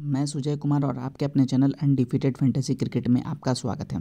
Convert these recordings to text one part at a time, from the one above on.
मैं सुजय कुमार और आपके अपने चैनल अनडिफिटेड फैंटेसी क्रिकेट में आपका स्वागत है।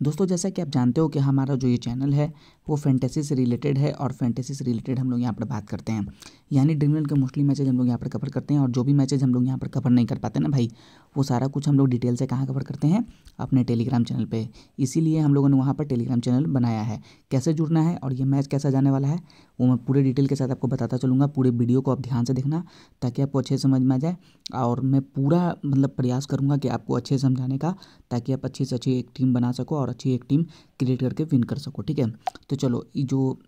दोस्तों, जैसा कि आप जानते हो कि हमारा जो ये चैनल है, वो फैंटेसी से रिलेटेड है और फैंटेसी से रिलेटेड हम लोग यहाँ पर बात करते हैं। यानी ड्रीम के मोस्टली मैचेज हम लोग यहाँ पर कवर करते हैं और जो भी मैचेज हम लोग यहाँ पर कवर नहीं कर पाते ना भाई, वो सारा कुछ हम लोग डिटेल से कहाँ कवर करते हैं? अपने टेलीग्राम चैनल पर इसीलिए हम लोगों ने वहाँ पर टेलीग्राम चैनल बनाया है। कैसे जुड़ना है और ये मैच कैसा जाने वाला है, वो मैं पूरे डिटेल के साथ आपको बताता चलूँगा। पूरे वीडियो को आप ध्यान से देखना ताकि आपको अच्छे समझ में आ जाए और मैं पूरा मतलब प्रयास करूँगा कि आपको अच्छे समझाने का ताकि आप अच्छी से अच्छी एक टीम बना सको और अच्छी एक टीम क्रिएट करके विन कर सको, ठीक है? तो चलो जो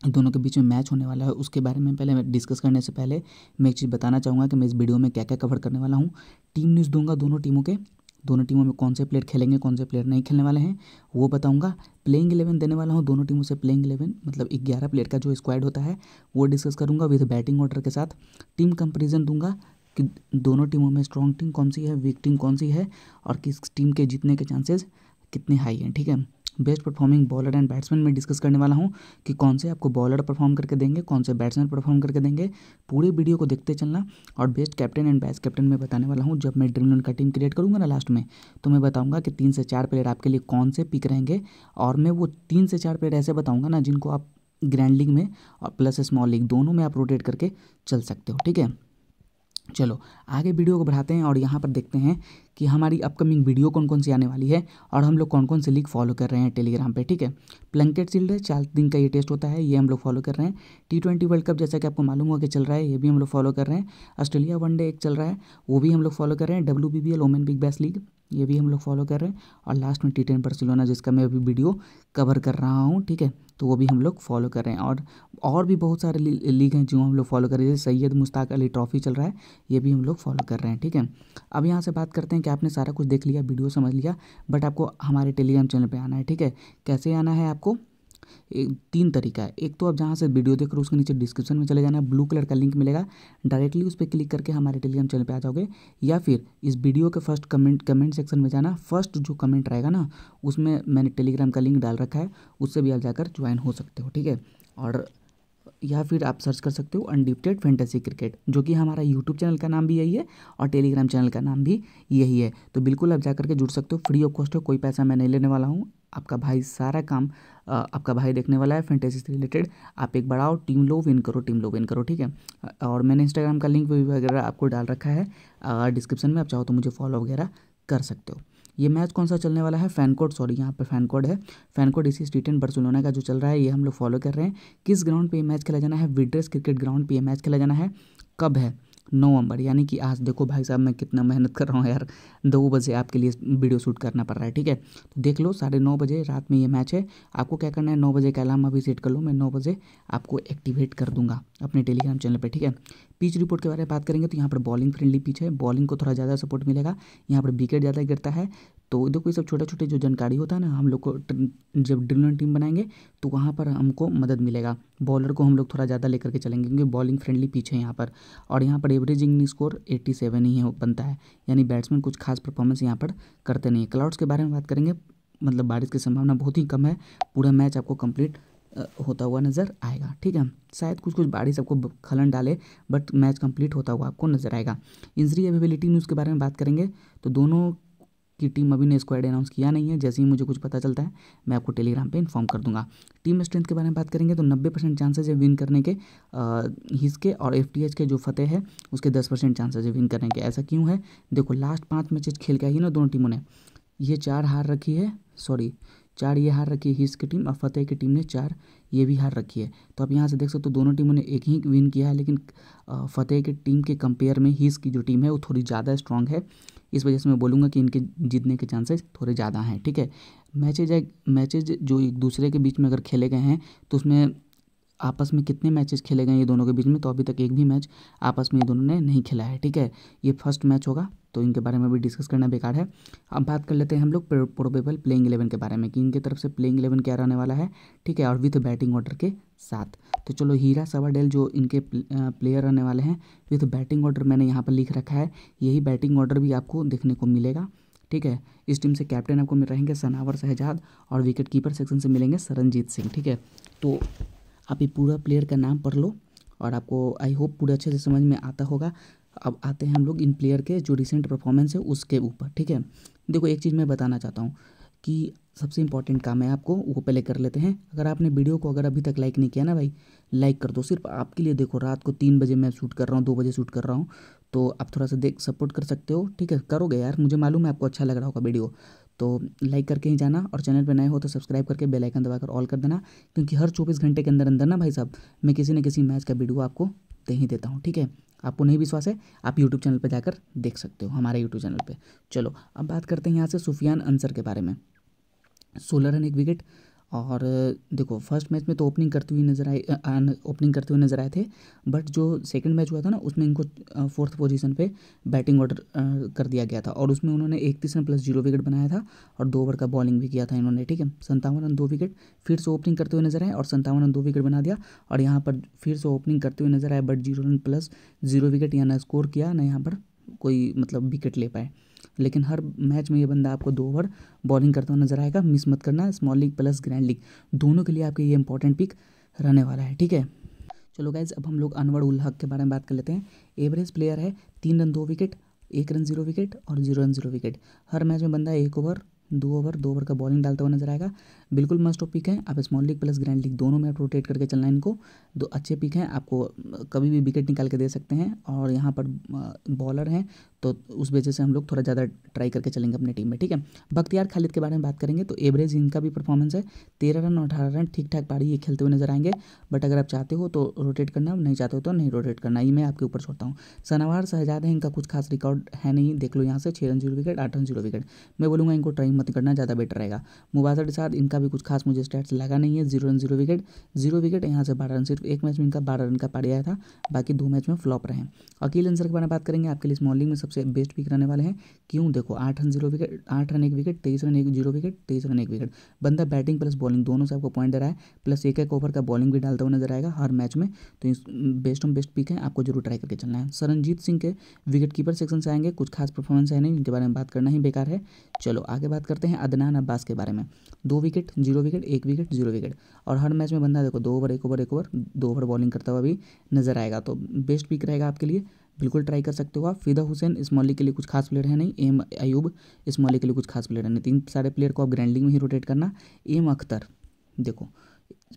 दोनों के बीच में मैच होने वाला है, उसके बारे में पहले मैं डिस्कस करने से पहले मैं एक चीज़ बताना चाहूँगा कि मैं इस वीडियो में क्या क्या कवर करने वाला हूँ। टीम न्यूज़ दूँगा दोनों टीमों के। दोनों टीमों में कौन से प्लेयर खेलेंगे, कौन से प्लेयर नहीं खेलने वाले हैं, वो बताऊँगा। प्लेइंग इलेवन देने वाला हूँ, दोनों टीमों से प्लेइंग इलेवन मतलब ग्यारह प्लेयर का जो स्क्वाड होता है, वो डिस्कस करूँगा विद बैटिंग ऑर्डर के साथ। टीम कंपेरिजन दूँगा कि दोनों टीमों में स्ट्रॉन्ग टीम कौन सी है वीक टीम कौन सी है, और किस टीम के जीतने के चांसेस कितने हाई हैं, ठीक है? Best performing bowler and batsman में डिस्कस करने वाला हूँ कि कौन से आपको बॉलर परफॉर्म करके देंगे, कौन से बैट्समैन परफॉर्म करके देंगे। पूरे वीडियो को देखते चलना और best captain and vice captain में बताने वाला हूँ। जब मैं ड्रीम इलेवन का टीम क्रिएट करूँगा ना लास्ट में तो मैं बताऊँगा कि तीन से चार प्लेयर आपके लिए कौन से पिक रहेंगे और मैं वो तीन से चार प्लेयर ऐसे बताऊँगा ना जिनको आप ग्रैंड लीग में और प्लस स्मॉल लीग दोनों में आप रोटेट करके चल सकते हो, ठीक है? चलो, आगे वीडियो को बढ़ाते हैं और यहाँ पर देखते हैं कि हमारी अपकमिंग वीडियो कौन कौन सी आने वाली है और हम लोग कौन कौन सी लीग फॉलो कर रहे हैं टेलीग्राम पे, ठीक है? प्लंकेट सील्ड है, चार दिन का ये टेस्ट होता है, ये हम लोग फॉलो कर रहे हैं। टी ट्वेंटी वर्ल्ड कप जैसा कि आपको मालूम हो कि चल रहा है, ये भी हम लोग फॉलो कर रहे हैं। ऑस्ट्रेलिया वनडे एक चल रहा है, वो भी हम लोग फॉलो कर रहे हैं। W B B L women big bash league ये भी हम लोग फॉलो कर रहे हैं। और लास्ट में टी टेन बार्सिलोना जिसका मैं अभी वीडियो कवर कर रहा हूँ, ठीक है? तो वो भी हम लोग फॉलो कर रहे हैं। और और भी बहुत सारे लीग हैं जो हम लोग फॉलो कर रहे हैं। जैसे सैयद मुश्ताक अली ट्रॉफी चल रहा है, ये भी हम लोग फॉलो कर रहे हैं, ठीक है? अब यहाँ से बात करते हैं कि आपने सारा कुछ देख लिया वीडियो समझ लिया बट आपको हमारे टेलीग्राम चैनल पर आना है, ठीक है? कैसे आना है आपको? एक, तीन तरीका है। एक तो आप जहाँ से वीडियो देख रहे हो, उसके नीचे डिस्क्रिप्शन में चले जाना ब्लू कलर का लिंक मिलेगा। डायरेक्टली उस पर क्लिक करके हमारे टेलीग्राम चैनल पे आ जाओगे। या फिर इस वीडियो के फ़र्स्ट कमेंट कमेंट सेक्शन में जाना। फ़र्स्ट जो कमेंट रहेगा ना, उसमें मैंने टेलीग्राम का लिंक डाल रखा है। उससे भी आप जाकर ज्वाइन हो सकते हो, ठीक है? और या फिर आप सर्च कर सकते हो अनडिप्टेड फैंटेसी क्रिकेट जो कि हमारा यूट्यूब चैनल का नाम भी यही है और टेलीग्राम चैनल का नाम भी यही है। तो बिल्कुल आप जा करके जुड़ सकते हो। फ्री ऑफ़ कॉस्ट हो, कोई पैसा मैं नहीं लेने वाला हूँ। आपका भाई सारा काम आपका भाई देखने वाला है फैंटेसी से रिलेटेड आप एक बढ़ाओ टीम लो विन करो टीम लो विन करो, ठीक है? और मैंने इंस्टाग्राम का लिंक वगैरह आपको डाल रखा है डिस्क्रिप्शन में, आप चाहो तो मुझे फॉलो वगैरह कर सकते हो। ये मैच कौन सा चलने वाला है? फ़ैन कोड सॉरी यहाँ पर फ़ैन कोड है। फ़ैन कोड इसी स्ट्रीट एंड बर्सिलोना का जो चल रहा है, ये हम लोग फॉलो कर रहे हैं। किस ग्राउंड पे ये मैच खेला जाना है? विड्रेस क्रिकेट ग्राउंड पे ये मैच खेला जाना है। कब है? नवंबर, यानी कि आज देखो भाई साहब मैं कितना मेहनत कर रहा हूँ यार, दो बजे आपके लिए वीडियो शूट करना पड़ रहा है, ठीक है? तो देख लो, साढ़े नौ बजे रात में ये मैच है, आपको क्या करना है, नौ बजे का अलार्म अभी सेट कर लो, मैं नौ बजे आपको एक्टिवेट कर दूँगा अपने टेलीग्राम चैनल पर ठीक है? पिच रिपोर्ट के बारे में बात करेंगे तो यहाँ पर बॉलिंग फ्रेंडली पिच है। बॉलिंग को थोड़ा ज़्यादा सपोर्ट मिलेगा। यहाँ पर विकेट ज़्यादा गिरता है। तो देखो, ये सब छोटे छोटे जो जानकारी होता है ना, हम लोग को जब ड्रीम टीम बनाएँगे तो वहाँ पर हमको मदद मिलेगा। बॉलर को हम लोग थोड़ा ज़्यादा लेकर के चलेंगे, क्योंकि बॉलिंग फ्रेंडली पीछे है यहाँ पर। और यहाँ पर एवरेजिंग स्कोर एट्टी सेवन ही है, बनता है। यानी बैट्समैन कुछ खास परफॉर्मेंस यहाँ पर करते नहीं क्लाउड्स के बारे में बात करेंगे मतलब बारिश की संभावना बहुत ही कम है। पूरा मैच आपको कंप्लीट होता हुआ नज़र आएगा। ठीक है? शायद कुछ कुछ बारिश आपको खलन डाले बट मैच कंप्लीट होता हुआ आपको नज़र आएगा। इंजरी अवेबिलिटी न्यूज़ के बारे में बात करेंगे तो दोनों की टीम अभी ने स्क्वाड अनाउंस किया नहीं है। जैसे ही मुझे कुछ पता चलता है, मैं आपको टेलीग्राम पे इन्फॉर्म कर दूँगा। टीम स्ट्रेंथ के बारे में बात करेंगे तो नब्बे परसेंट चांसेज है विन करने के हिस के और एफटीएच के जो फतेह है, उसके दस परसेंट चांसेज है विन करने के। ऐसा क्यों है? देखो लास्ट पाँच मैचेज खेल के आई ना दोनों टीमों ने। ये चार हार रखी है सॉरी चार ये हार रखी है हिस की टीम और फतेह की टीम ने चार ये भी हार रखी है। तो आप यहाँ से देख सकते हो, दोनों टीमों ने एक ही विन किया है, लेकिन फतेह की टीम के कंपेयर में हिस की जो टीम है, वो थोड़ी ज़्यादा स्ट्रांग है। इस वजह से मैं बोलूँगा कि इनके जीतने के चांसेस थोड़े ज़्यादा हैं, ठीक है? मैचेज मैचेज जो एक दूसरे के बीच में अगर खेले गए हैं तो उसमें आपस में कितने मैचेस खेले गए ये दोनों के बीच में तो अभी तक एक भी मैच आपस में ये दोनों ने नहीं खेला है, ठीक है? ये फ़र्स्ट मैच होगा। तो इनके बारे में भी डिस्कस करना बेकार है। अब बात कर लेते हैं हम लोग प्रोबेबल प्लेइंग इलेवन के बारे में कि इनके तरफ़ से प्लेइंग इलेवन क्या रहने वाला है, ठीक है, और विथ बैटिंग ऑर्डर के साथ। तो चलो हीरा सवाडेल जो इनके प्लेयर रहने वाले हैं विथ बैटिंग ऑर्डर मैंने यहाँ पर लिख रखा है। यही बैटिंग ऑर्डर भी आपको देखने को मिलेगा, ठीक है। इस टीम से कैप्टन आपको मिल रहेंगे सनावर शहजाद और विकेट कीपर सेक्शन से मिलेंगे सरनजीत सिंह, ठीक है। तो आप ये पूरा प्लेयर का नाम पढ़ लो और आपको आई होप पूरे अच्छे से समझ में आता होगा। अब आते हैं हम लोग इन प्लेयर के जो रिसेंट परफॉर्मेंस है उसके ऊपर, ठीक है? देखो, एक चीज़ मैं बताना चाहता हूँ कि सबसे इंपॉर्टेंट काम है आपको, वो पहले कर लेते हैं। अगर आपने वीडियो को अगर अभी तक लाइक नहीं किया ना भाई लाइक कर दो। सिर्फ़ आपके लिए देखो, रात को तीन बजे मैं शूट कर रहा हूँ, दो बजे शूट कर रहा हूँ तो आप थोड़ा सा देख सपोर्ट कर सकते हो, ठीक है? करोगे यार? मुझे मालूम है आपको अच्छा लग रहा होगा वीडियो तो लाइक करके ही जाना और चैनल पर नए हो तो सब्सक्राइब करके बेल आइकन दबाकर ऑल कर देना, क्योंकि हर चौबीस घंटे के अंदर अंदर ना भाई साहब, मैं किसी न किसी मैच का वीडियो आपको दे ही देता हूँ, ठीक है? आपको नहीं विश्वास है, आप यूट्यूब चैनल पर जाकर देख सकते हो, हमारे यूट्यूब चैनल पर चलो, अब बात करते हैं यहाँ से सुफियान अंसर के बारे में। सोलह रन एक विकेट और देखो फ़र्स्ट मैच में तो ओपनिंग करते हुए नज़र आए ओपनिंग करते हुए नज़र आए थे बट जो सेकंड मैच हुआ था ना, उसमें इनको फोर्थ पोजीशन पे बैटिंग ऑर्डर कर दिया गया था और उसमें उन्होंने इकतीस रन प्लस ज़ीरो विकेट बनाया था और दो ओवर का बॉलिंग भी किया था इन्होंने, ठीक है? संतावन रन, दो विकेट फिर से ओपनिंग करते हुए नज़र आए और संतावन रन, दो विकेट बना दिया और यहाँ पर फिर से ओपनिंग करते हुए नज़र आए but zero run plus zero wicket यहाँ ना स्कोर किया, ना यहाँ पर कोई मतलब विकेट ले पाए। लेकिन हर मैच में ये बंदा आपको दो ओवर बॉलिंग करता हुआ नज़र आएगा, मिस मत करना small league plus grand league दोनों के लिए आपके ये इंपॉर्टेंट पिक रहने वाला है, ठीक है? चलो गाइज़ अब हम लोग अनवर उल हक के बारे में बात कर लेते हैं। एवरेज प्लेयर है, तीन रन, दो विकेट एक रन ज़ीरो विकेट और ज़ीरो रन ज़ीरो विकेट हर मैच में बंदा एक ओवर, दो ओवर दो ओवर का बॉलिंग डालता हुआ नज़र आएगा। बिल्कुल मस्ट ऑफ़ पिक है। आप small league plus grand league दोनों में आप रोटेट करके चलना है इनको। दो अच्छे पिक हैं, आपको कभी भी विकेट निकाल के दे सकते हैं और यहाँ पर बॉलर हैं तो उस वजह से हम लोग थोड़ा ज़्यादा ट्राई करके चलेंगे अपने टीम में, ठीक है? बख्तियार खालिद के बारे में बात करेंगे तो एवरेज इनका भी परफॉर्मेंस है। तेरह रन और अठारह रन ठीक ठाक पारी ये खेलते हुए नज़र आएँगे। बट अगर आप चाहते हो तो रोटेट करना, नहीं चाहते हो तो नहीं रोटेट करना। ये मैं आपके ऊपर छोड़ता हूँ। सनावार, शहजाद है, इनका कुछ खास रिकॉर्ड है नहीं, देख लो यहाँ से छः रन, ज़ीरो विकेट, आठ रन, ज़ीरो विकेट। मैं बोलूँगा इनको ट्राई मत करना, ज़्यादा बेटर रहेगा। मुबासर साथ इनका भी कुछ खास मुझे स्टैट्स लगा नहीं है, zero run, zero wicket. Zero wicket, यहाँ से बारह रन, सिर्फ़ एक मैच में इनका बारह रन का पारी आया था, बाकी दो मैच में फ्लॉप रहे अकील अंसर के बारे में बात करेंगे, आपके लिए स्मॉलिंग में सबसे बेस्ट पिक रहने वाले हैं। क्यों? देखो, आठ रन ज़ीरो विकेट आठ रन, एक विकेट तेईस रन, एक ज़ीरो विकेट तेईस रन, एक विकेट बंदा बैटिंग प्लस बॉलिंग दोनों से आपको पॉइंट दे रहा है। प्लस एक एक ओवर का बॉलिंग भी डालता हुआ नज़र आएगा हर मैच में। तो बेस्ट ऑन बेस्ट पिक है, आपको ज़रूर ट्राई करके चलना है। सरनजीत सिंह के विकेट कीपर सेक्शन से आएँगे। कुछ खास परफॉर्मेंस है नहीं इनके बारे में बात करना ही बेकार है। चलो, आगे बात करते हैं अदनान अब्बास के बारे में। दो विकेट ज़ीरो विकेट एक विकेट ज़ीरो विकेट और हर मैच में बंदा देखो, दो ओवर एक ओवर एक ओवर दो ओवर बॉलिंग करता हुआ भी नज़र आएगा। तो बेस्ट पिक रहेगा आपके लिए बिल्कुल ट्राई कर सकते हो आप। फिदा हुसैन, इस मॉली के लिए कुछ खास प्लेयर है नहीं, एम अयूब, इस मॉली के लिए कुछ खास प्लेयर है नहीं। तीन सारे प्लेयर को आप ग्रैंडिंग में ही रोटेट करना। एम अख्तर, देखो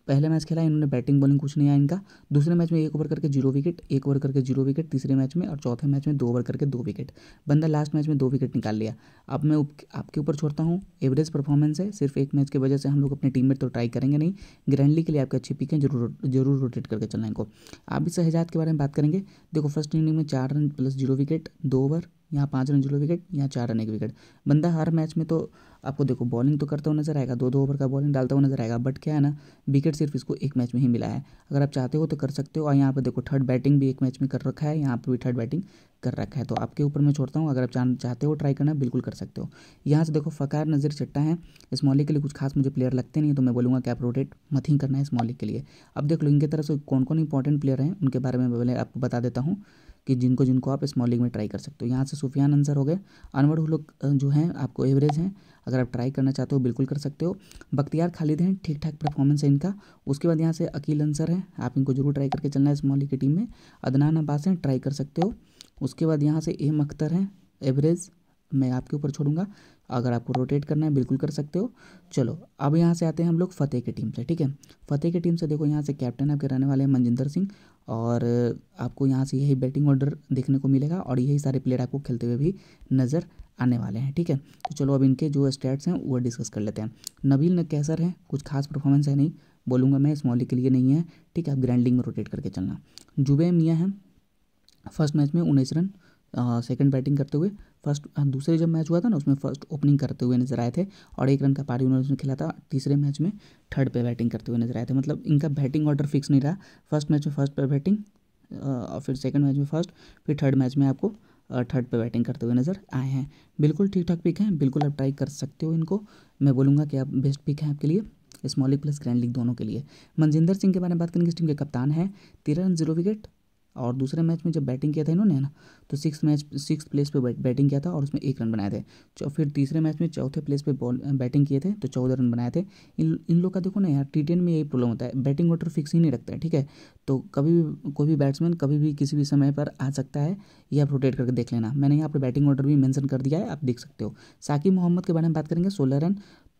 पहले मैच खेला, इन्होंने बैटिंग, बॉलिंग कुछ नहीं आया इनका। दूसरे मैच में एक ओवर करके ज़ीरो विकेट, एक ओवर करके ज़ीरो विकेट, तीसरे मैच में और चौथे मैच में दो ओवर करके दो विकेट। बंदा लास्ट मैच में दो विकेट निकाल लिया। अब मैं आपके ऊपर छोड़ता हूँ एवरेज परफॉर्मेंस है, सिर्फ़ एक मैच की वजह से हम लोग अपनी टीम में तो ट्राई करेंगे नहीं ग्रैंडली के लिए आपके अच्छी पिक है, ज़रूर ज़रूर रोटेट करके चलना इनको। आप इस शहजाद के बारे में बात करेंगे, देखो फ़र्स्ट इनिंग में चार रन प्लस ज़ीरो विकेट दो ओवर यहाँ पाँच रन ज़ीरो विकेट यहाँ चार रन एक विकेट बंदा हर मैच में तो आपको देखो बॉलिंग तो करता हुआ नज़र आएगा दो दो ओवर का बॉलिंग डालता हुआ नज़र आएगा बट क्या है ना विकेट सिर्फ़ इसको एक मैच में ही मिला है। अगर आप चाहते हो तो कर सकते हो, और यहाँ पर देखो थर्ड बैटिंग भी एक मैच में कर रखा है, यहाँ पर भी थर्ड बैटिंग कर रखा है। तो आपके ऊपर मैं छोड़ता हूँ, अगर आप चाहते हो ट्राई करना, बिल्कुल कर सकते हो। यहाँ से देखो फ़कार नज़र चट्टा है स्मॉली के लिए कुछ खास मुझे प्लेयर लगते नहीं तो मैं बोलूँगा कि आप रोटेट मत ही करना है स्मॉली के लिए। अब देख लो, इनकी तरफ़ से कौन कौन इंपॉर्टेंट प्लेयर हैं, उनके बारे में पहले आपको बता देता हूँ। कि जिनको जिनको आप स्मॉल लीग में ट्राई कर सकते हो। यहाँ से सुफियान अंसर हो गए। अनवर लोग जो हैं, आपको एवरेज हैं। अगर आप ट्राई करना चाहते हो, बिल्कुल कर सकते हो। बख्तियार खालिद हैं ठीक ठाक परफॉर्मेंस है इनका। उसके बाद यहाँ से अकील अंसर है। आप इनको ज़रूर ट्राई करके चलना है स्मॉल लीग की टीम में। अदनान अब्बास हैं ट्राई कर सकते हो। उसके बाद यहाँ से एम अख्तर हैं एवरेज मैं आपके ऊपर छोड़ूँगा। अगर आपको रोटेट करना है, बिल्कुल कर सकते हो। चलो, अब यहाँ से आते हैं हम लोग फतेह की टीम से, ठीक है? फतेह की टीम से देखो, यहाँ से कैप्टन आपके रहने वाले हैं मनजिंदर सिंह। और आपको यहाँ से यही बैटिंग ऑर्डर देखने को मिलेगा और यही सारे प्लेयर आपको खेलते हुए भी नज़र आने वाले हैं, ठीक है? तो चलो अब इनके जो स्टैट्स हैं, वो डिस्कस कर लेते हैं। नबील न कैसर है, कुछ खास परफॉर्मेंस है नहीं, बोलूँगा मैं स्मॉली के लिए नहीं है, ठीक है? आप ग्रैंडिंग में रोटेट करके चलना। जुबे मियाँ हैं फ़र्स्ट मैच में उन्नीस रन सेकेंड बैटिंग करते हुए। फ़र्स्ट दूसरे जब मैच हुआ था ना, उसमें फ़र्स्ट ओपनिंग करते हुए नज़र आए थे और एक रन का पारी उन्होंने उसमें खेला था तीसरे मैच में थर्ड पे बैटिंग करते हुए नज़र आए थे। मतलब इनका बैटिंग ऑर्डर फिक्स नहीं रहा। फ़र्स्ट मैच में फ़र्स्ट पे बैटिंग और फिर सेकंड मैच में फ़र्स्ट, फिर थर्ड मैच में आपको थर्ड पे बैटिंग करते हुए नज़र आए हैं। बिल्कुल ठीक ठाक पिक हैं, बिल्कुल आप ट्राई कर सकते हो इनको। मैं बोलूँगा कि आप बेस्ट पिक हैं आपके लिए, small league plus grand league दोनों के लिए। मनजिंदर सिंह के बारे में बात करेंगे, इस टीम के कप्तान हैं, तेरह रन, ज़ीरो विकेट और दूसरे मैच में जब बैटिंग किया था इन्होंने ना तो सिक्स मैच सिक्स प्लेस पे बैटिंग किया था और उसमें एक रन बनाए थे। फिर तीसरे मैच में चौथे प्लेस पे बॉल बैटिंग किए थे तो चौदह रन बनाए थे। इन इन लोग का देखो ना यार टी टेन में यही प्रॉब्लम होता है। बैटिंग ऑर्डर फिक्स ही नहीं रखता है, ठीक है? तो कभी भी, कोई भी बैट्समैन कभी भी किसी भी समय पर आ सकता है, ये आप रोटेट करके देख लेना। मैंने यहाँ पर बैटिंग ऑर्डर भी मेंशन कर दिया है, आप देख सकते हो। साकिब मोहम्मद के बारे में बात करेंगे, सोलह रन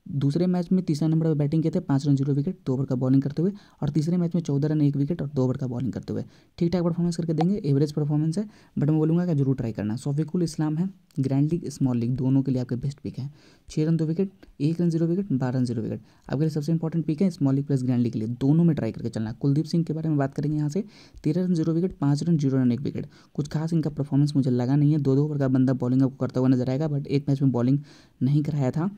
दूसरे मैच में तीसरा नंबर पर बैटिंग किए थे, पाँच रन, ज़ीरो विकेट, दो ओवर का बॉलिंग करते हुए, और तीसरे मैच में चौदह रन, एक विकेट और दो ओवर का बॉलिंग करते हुए। ठीक ठाक परफॉर्मेंस करके देंगे एवरेज परफॉर्मेंस है बट मैं बोलूँगा कि ज़रूर ट्राई करना। सोफिकुल इस्लाम है ग्रैंड लीग स्मॉल लीग दोनों के लिए आपके बेस्ट पिक है। छः रन, दो विकेट, एक रन, ज़ीरो विकेट, बारह रन, ज़ीरो विकेट। आपके लिए सबसे इंपॉर्टेंट पिक है small league plus grand league के लिए। दोनों में ट्राई करके चलना। कुलदीप सिंह के बारे में बात करेंगे यहाँ से। तेरह रन, ज़ीरो विकेट, पाँच रन, ज़ीरो रन, एक विकेट। कुछ खास इनका परफॉर्मेंस मुझे लगा नहीं है। दो दो ओवर का बंदा बॉलिंग आपको करता हुआ नज़र आएगा बट एक मैच में बॉलिंग नहीं कराया था।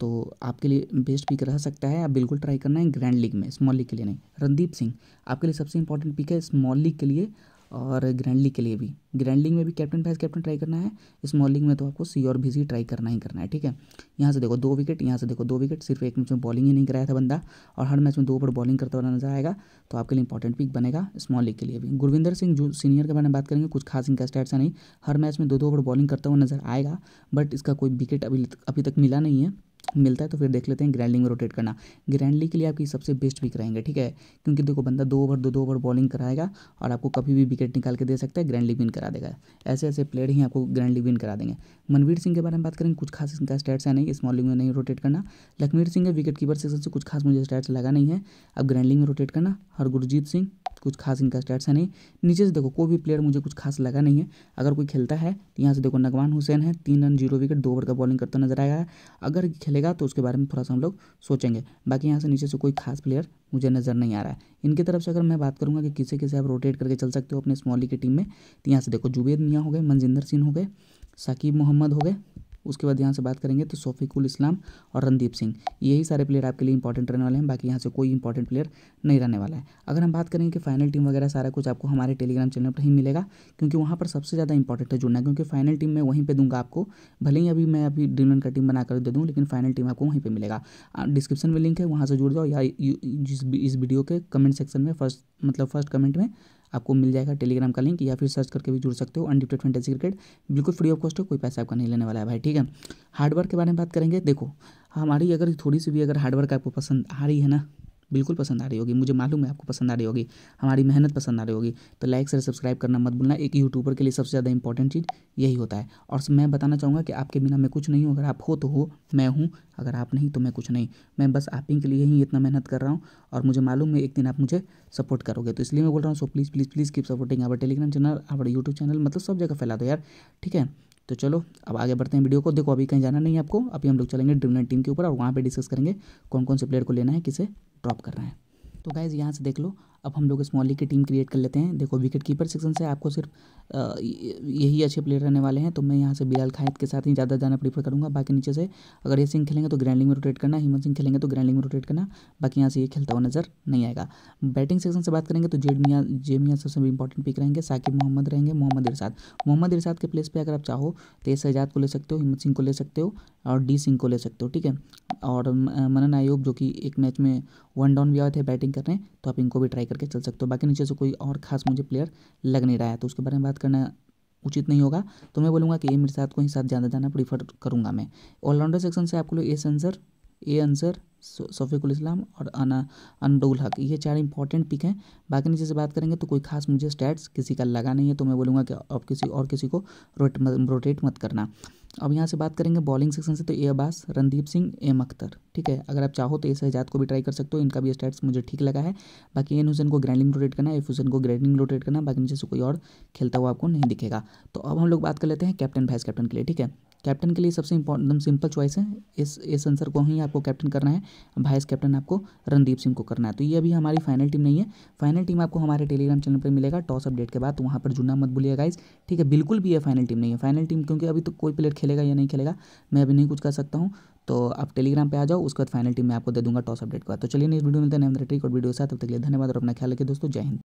तो आपके लिए बेस्ट पिक रह सकता है। आप बिल्कुल ट्राई करना है ग्रैंड लीग में स्मॉल लीग के लिए नहीं। रणदीप सिंह, आपके लिए सबसे इंपॉर्टेंट पिक है स्मॉल लीग के लिए और ग्रैंड लीग के लिए भी। ग्रैंड लीग में भी कैप्टन वाइस कैप्टन ट्राई करना है स्मॉल लीग में तो आपको सी और भी ट्राई करना ही करना है, ठीक है? यहाँ से देखो दो विकेट यहाँ से देखो दो विकेट सिर्फ़ एक मैच में बॉलिंग ही नहीं कराया था बंदा और हर मैच में दो ओवर बॉलिंग करता हुआ नज़र आएगा तो आपके लिए इंपॉर्टेंट पिक बनेगा स्मॉल लीग के लिए भी। गुरविंदर सिंह जो सीनियर के बारे में बात करेंगे, कुछ खास इनका स्टैट्स नहीं। हर मैच में दो दो ओवर बॉलिंग करता हुआ नज़र आएगा बट इसका कोई विकेट अभी अभी तक मिला नहीं है। मिलता है तो फिर देख लेते हैं ग्रैंडलिंग में रोटेट करना। ग्रैंडली के लिए आपकी सबसे बेस्ट पिक रहेंगे, ठीक है? क्योंकि देखो, बंदा दो ओवर दो दो ओवर बॉलिंग कराएगा और आपको कभी भी विकेट निकाल के दे सकता है ग्रैंडली विन करा देगा। ऐसे ऐसे प्लेयर ही आपको ग्रैंडली विन करा देंगे। मनवीर सिंह के बारे में बात करेंगे, कुछ खास इनका स्टैट्स है नहीं स्मॉल लीग में नहीं रोटेट करना। लखमीर सिंह है विकेट कीपर सेक्शन से कुछ खास मुझे स्टैट्स लगा नहीं है। अब ग्रैंडलिंग में रोटेट करना हर गुरजीत सिंह कुछ खास इनका स्टैट्स है नहीं। नीचे से देखो, कोई भी प्लेयर मुझे कुछ खास लगा नहीं है। अगर कोई खेलता है तो यहाँ से देखो, नगवान हुसैन है, तीन रन, ज़ीरो विकेट दो ओवर का बॉलिंग करता नज़र आया है अगर खेलेगा तो उसके बारे में थोड़ा सा हम लोग सोचेंगे। बाकी यहाँ से नीचे से कोई खास प्लेयर मुझे नज़र नहीं आ रहा है। इनकी तरफ़ से अगर मैं बात करूँगा कि किसे किसे आप रोटेट करके चल सकते हो अपने स्मॉली की टीम में तो यहाँ से देखो जुबेद मियाँ हो गए मनजिंदर सिंह हो गए, साकिब मोहम्मद हो गए उसके बाद यहाँ से बात करेंगे तो सोफिकुल इस्लाम और रणदीप सिंह। यही सारे प्लेयर आपके लिए इंपॉर्टेंट रहने वाले हैं, बाकी यहाँ से कोई इंपॉर्टेंट प्लेयर नहीं रहने वाला है। अगर हम बात करें कि फाइनल टीम वगैरह सारा कुछ आपको हमारे टेलीग्राम चैनल पर ही मिलेगा, क्योंकि वहाँ पर सबसे ज़्यादा इंपॉर्टेंट है जुड़ना, क्योंकि फाइनल टीम मैं वहीं पर दूँगा आपको, भले ही अभी मैं अभी ड्रीमलैंड का टीम बनाकर दे दूँ, लेकिन फाइनल टीम आपको वहीं पर मिलेगा। डिस्क्रिप्शन में लिंक है, वहाँ से जुड़ जाओ या इस वीडियो के कमेंट सेक्शन में फ़र्स्ट मतलब फ़र्स्ट कमेंट में आपको मिल जाएगा टेलीग्राम का लिंक या फिर सर्च करके भी जुड़ सकते हो अनडिप्टेड फैंटेसी क्रिकेट बिल्कुल फ्री ऑफ़ कॉस्ट है, कोई पैसा आपका नहीं लेने वाला है भाई, ठीक है? हार्डवर्क के बारे में बात करेंगे। देखो, हमारी अगर थोड़ी सी भी अगर हार्डवर्क आपको पसंद आ रही है ना बिल्कुल पसंद आ रही होगी। मुझे मालूम है आपको पसंद आ रही होगी। हमारी मेहनत पसंद आ रही होगी। तो लाइक से सब्सक्राइब करना मत भूलना। एक यूट्यूबर के लिए सबसे ज़्यादा इंपॉर्टेंट चीज़ यही होता है। और मैं बताना चाहूँगा कि आपके बिना मैं कुछ नहीं हूँ। अगर आप हो तो हो। मैं हूँ। अगर आप नहीं तो मैं कुछ नहीं। मैं बस आप ही के लिए ही इतना मेहनत कर रहा हूँ। और मुझे मालूम है एक दिन आप मुझे सपोर्ट करोगे। तो इसलिए मैं बोल रहा हूँ so please please please keep supporting our Telegram channel our YouTube channel मतलब सब जगह फैला दो यार। ठीक है? तो चलो, अब आगे बढ़ते हैं वीडियो को। देखो, अभी कहीं जाना नहीं है आपको। अभी हम लोग चलेंगे ड्रीमलैंड टीम के ऊपर और वहाँ पे डिस्कस करेंगे कौन कौन से प्लेयर को लेना है, किसे ड्रॉप करना है। तो गाइज़ यहाँ से देख लो अब हम लोग स्मॉल लीग की टीम क्रिएट कर लेते हैं। देखो विकेट कीपर सेक्शन से आपको सिर्फ़ यही अच्छे प्लेयर रहने वाले हैं तो मैं यहाँ से बिलाल खायद के साथ ही ज़्यादा जाना प्रीफर करूँगा। बाकी नीचे से अगर ये सिंह खेलेंगे तो ग्रैंडिंग में रोटेट करना, हिमंत सिंह खेलेंगे तो ग्रैंडिंग में रोटेट करना। बाकी यहाँ से ये खेलता हुआ नज़र नहीं आएगा। बैटिंग सेक्शन से बात करेंगे तो जेड मियाँ जे मियाँ सबसे इंपॉर्टेंट पिक रहेंगे, साकिब मोहम्मद रहेंगे, मोहम्मद इरसाद मोहम्मद इरसाद के प्लेस पर अगर आप चाहो तो एस एजाद को ले सकते हो हिम्मत सिंह को ले सकते हो और डी सिंह को ले सकते हो, ठीक है? और मनन आयोग जो कि एक मैच में वन डाउन भी आए थे बैटिंग करने तो आप इनको भी ट्राई करके चल सकते हो। बाकी नीचे से कोई और खास मुझे प्लेयर लग नहीं रहा है तो उसके बारे में बात करना उचित नहीं होगा। तो मैं बोलूँगा कि ये मेरे साथ को ही साथ ज़्यादा जाना प्रीफर करूँगा मैं। ऑलराउंडर सेक्शन से आपको लोग ए आंसर ए आंसर सफ़ीकुल इस्लाम और अना, अनडुल हक। ये चार इंपॉर्टेंट पिक हैं। बाकी नीचे से बात करेंगे तो कोई खास मुझे स्टैट्स किसी का लगा नहीं है तो मैं बोलूँगा कि अब किसी और किसी को रोट रोटेट मत करना। अब यहाँ से बात करेंगे बॉलिंग सेक्शन से तो ए अब्बास, रणदीप सिंह एम अख्तर ठीक है, अगर आप चाहो तो ए शहजाद को भी ट्राई कर सकते हो, इनका भी स्टैट्स मुझे ठीक लगा है। बाकी एन हुसैन को ग्रैंडिंग रोटेट करना एफ़ हुसैन को ग्रैंडिंग रोटेट करना, बाकी नीचे से कोई और खेलता हुआ आपको नहीं दिखेगा। तो अब हम लोग बात कर लेते हैं कैप्टन वाइस कैप्टन के लिए, ठीक है? कैप्टन के लिए सबसे इंपॉर्टेंट सिंपल चॉइस है। इस इस आंसर को ही आपको कैप्टन करना है। वाइस कैप्टन आपको रणदीप सिंह को करना है। तो ये अभी हमारी फाइनल टीम नहीं है। फाइनल टीम आपको हमारे टेलीग्राम चैनल पर मिलेगा। टॉस अपडेट के बाद तो वहाँ पर जुड़ना मत भूलिएगा गाइज़ ठीक है, बिल्कुल भी ये फाइनल टीम नहीं है। फाइनल टीम क्योंकि अभी तो कोई प्लेयर खेलेगा या नहीं खेलेगा, मैं अभी नहीं कुछ कर सकता हूँ। तो आप टेलीग्राम पे आ जाओ, उसके बाद फाइनल टीम में आपको दे दूँगा टॉस अपडेट का तो चलिए नेक्स्ट वीडियो मिलते हैं ट्रिक और वीडियो साथ। तब तक लिए धन्यवाद और अपना ख्याल रखिए दोस्तों। जय हिंद।